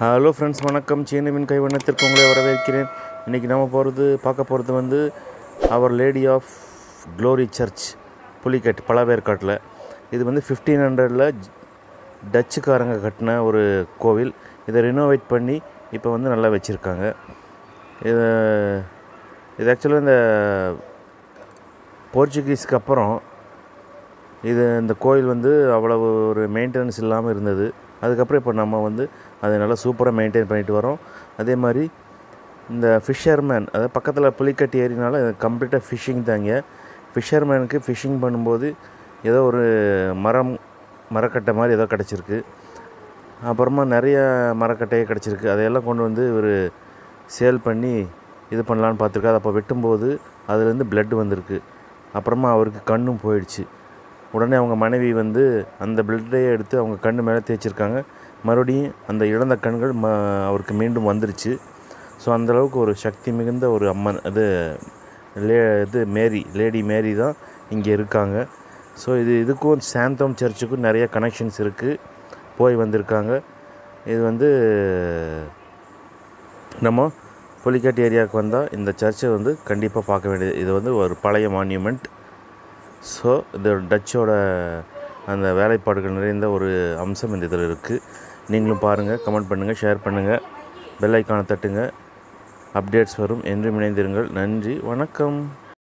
Hello friends வணக்கம். சீனவின் கைவண்ணத்திற்கு உங்களை வரவேற்கிறேன். இன்றைக்கி நம்ம போகிறது பார்க்க போகிறது வந்து அவர் lady of glory church Pulicat பலவேற்காட்டில் இது வந்து ஃபிஃப்டீன் ஹண்ட்ரடில் டச்சுக்காரங்க கட்டின ஒரு கோவில். இதை ரினோவேட் பண்ணி இப்போ வந்து நல்லா வச்சுருக்காங்க. இது இது ஆக்சுவலாக இந்த போர்ச்சுகீஸ்க்கு அப்புறம் இது இந்த கோயில் வந்து அவ்வளவு ஒரு மெயின்டெனன்ஸ் இல்லாமல் இருந்தது. அதுக்கப்புறம் இப்போ நம்ம வந்து அதை நல்லா சூப்பராக மெயின்டைன் பண்ணிட்டு வரோம். அதே மாதிரி இந்த ஃபிஷர்மேன் அதாவது பக்கத்தில் புலிக்கட்டி ஏரினால கம்ப்ளீட்டாக ஃபிஷ்ஷிங் தாங்க ஃபிஷர்மேனுக்கு ஃபிஷ்ஷிங் பண்ணும்போது ஏதோ ஒரு மரம் மரக்கட்டை மாதிரி ஏதோ கிடச்சிருக்கு. அப்புறமா நிறைய மரக்கட்டையே கிடச்சிருக்கு. அதையெல்லாம் கொண்டு வந்து ஒரு சேல் பண்ணி இது பண்ணலான்னு பார்த்துருக்காரு. அப்போ வெட்டும்போது அதுலேருந்து பிளட் வந்திருக்கு. அப்புறமா அவருக்கு கண்ணும் போயிடுச்சு. உடனே அவங்க மனைவி வந்து அந்த பிளட்டையே எடுத்து அவங்க கண் மேலே தேய்ச்சிருக்காங்க. மறுபடியும் அந்த இழந்த கண்கள் ம அவருக்கு மீண்டும் வந்துருச்சு. ஸோ அந்தளவுக்கு ஒரு சக்தி மிகுந்த ஒரு அம்மன் அது லே இது மேரி லேடி மேரி தான் இங்கே இருக்காங்க. ஸோ இது இதுக்கும் சாந்தோம் சர்ச்சுக்கும் நிறைய கனெக்ஷன்ஸ் இருக்குது போய் வந்திருக்காங்க. இது வந்து நம்ம புலிக்காட்டு ஏரியாவுக்கு வந்தால் இந்த சர்ச்சை வந்து கண்டிப்பாக பார்க்க வேண்டியது. இது வந்து ஒரு பழைய மான்யூமெண்ட் ஸோ இது டச்சோட அந்த வேலைப்பாடுகள் நிறைந்த ஒரு அம்சம் இந்த இதில் இருக்குது நீங்களும் பாருங்கள் கமெண்ட் பண்ணுங்கள் ஷேர் பண்ணுங்கள் பெல் ஐக்கானை தட்டுங்க. அப்டேட்ஸ் வரும் என்றும் இணைந்திருங்கள். நன்றி வணக்கம்.